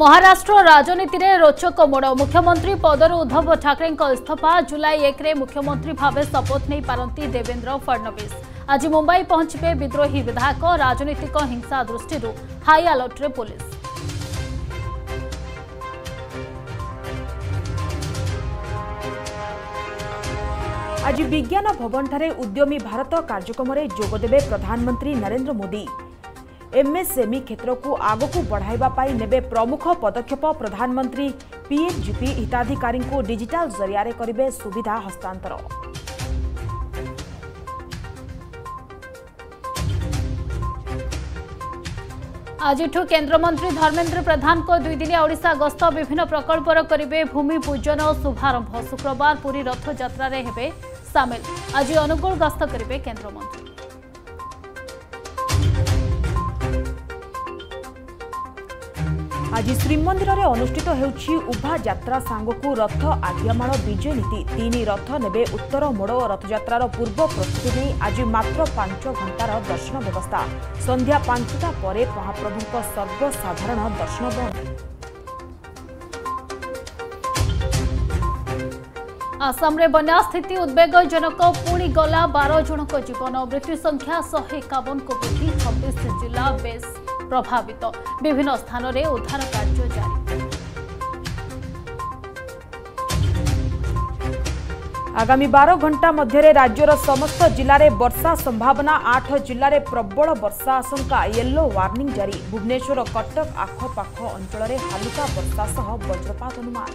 ମହାରାଷ୍ଟ୍ର ରାଜନୀତିରେ ରୋଚକ ମୋଡ଼ ମୁଖ୍ୟମନ୍ତ୍ରୀ ପଦରୁ ଉଦ୍ଧବ ଠାକରେଙ୍କ ଇସ୍ତଫା ଜୁଲାଇ ଏକରେ ମୁଖ୍ୟମନ୍ତ୍ରୀ ଭାବେ ଶପଥ ନେଇପାରନ୍ତି ଦେବେନ୍ଦ୍ର ଫଡନବିସ୍ ଆଜି ମୁମ୍ବାଇ ପହଞ୍ଚିବେ ବିଦ୍ରୋହୀ ବିଧାୟକ ରାଜନୈତିକ ହିଂସା ଦୃଷ୍ଟିରୁ ହାଇ ଆଲର୍ଟରେ ପୋଲିସ। ଆଜି ବିଜ୍ଞାନ ଭବନଠାରେ ଉଦ୍ୟମୀ ଭାରତ କାର୍ଯ୍ୟକ୍ରମରେ ଯୋଗଦେବେ ପ୍ରଧାନମନ୍ତ୍ରୀ ନରେନ୍ଦ୍ର ମୋଦି। ଏମ୍ଏସ୍ଏମ୍ଇ କ୍ଷେତ୍ରକୁ ଆଗକୁ ବଢ଼ାଇବା ପାଇଁ ନେବେ ପ୍ରମୁଖ ପଦକ୍ଷେପ ପ୍ରଧାନମନ୍ତ୍ରୀ ପିଏମ୍ଜିପି ହିତାଧିକାରୀଙ୍କୁ ଡିଜିଟାଲ ଜରିଆରେ କରିବେ ସୁବିଧା ହସ୍ତାନ୍ତର ଆଜିଠୁ କେନ୍ଦ୍ରମନ୍ତ୍ରୀ ଧର୍ମେନ୍ଦ୍ର ପ୍ରଧାନଙ୍କ ଦୁଇଦିନିଆ ଓଡ଼ିଶା ଗସ୍ତ ବିଭିନ୍ନ ପ୍ରକଳ୍ପର କରିବେ ଭୂମି ପୂଜନ ଶୁଭାରମ୍ଭ ଶୁକ୍ରବାର ପୁରୀ ରଥଯାତ୍ରାରେ ହେବେ ସାମିଲ ଆଜି ଅନୁଗୁଳ ଗସ୍ତ କରିବେ କେନ୍ଦ୍ରମନ୍ତ୍ରୀ ଆଜି ଶ୍ରୀମନ୍ଦିରରେ ଅନୁଷ୍ଠିତ ହେଉଛି ଉଭା ଯାତ୍ରା ସାଙ୍ଗକୁ ରଥ ଆଜ୍ଞାମାଳ ବିଜୟ ନୀତି। ତିନି ରଥ ନେବେ ଉତ୍ତର ମୋଡ଼ ରଥଯାତ୍ରାର ପୂର୍ବ ପ୍ରସ୍ତୁତି ନେଇ ଆଜି ମାତ୍ର ପାଞ୍ଚ ଘଣ୍ଟାର ଦର୍ଶନ ବ୍ୟବସ୍ଥା। ସନ୍ଧ୍ୟା ପାଞ୍ଚଟା ପରେ ମହାପ୍ରଭୁଙ୍କ ସର୍ବସାଧାରଣ ଦର୍ଶନ ବନ୍ଦ। ଆସାମରେ ବନ୍ୟା ସ୍ଥିତି ଉଦ୍ବେଗଜନକ। ପୁଣି ଗଲା ବାର ଜଣଙ୍କ ଜୀବନ। ମୃତ୍ୟୁ ସଂଖ୍ୟା ଶହେ ଏକାବନକୁ ବୃଦ୍ଧି। ଛବିଶ ଜିଲ୍ଲା ବେଶ୍ ପ୍ରଭାବିତ। ବିଭିନ୍ନ ସ୍ଥାନରେ ଉଦ୍ଧାର କାର୍ଯ୍ୟ ଜାରି। ଆଗାମୀ ବାର ଘଣ୍ଟା ମଧ୍ୟରେ ରାଜ୍ୟର ସମସ୍ତ ଜିଲ୍ଲାରେ ବର୍ଷା ସମ୍ଭାବନା ଆଠ ଜିଲ୍ଲାରେ ପ୍ରବଳ ବର୍ଷା ଆଶଙ୍କା ୟେଲୋ ୱାର୍ଣ୍ଣିଂ ଜାରି। ଭୁବନେଶ୍ୱର କଟକ ଆଖପାଖ ଅଞ୍ଚଳରେ ହାଲୁକା ବର୍ଷା ସହ ବଜ୍ରପାତ ଅନୁମାନ।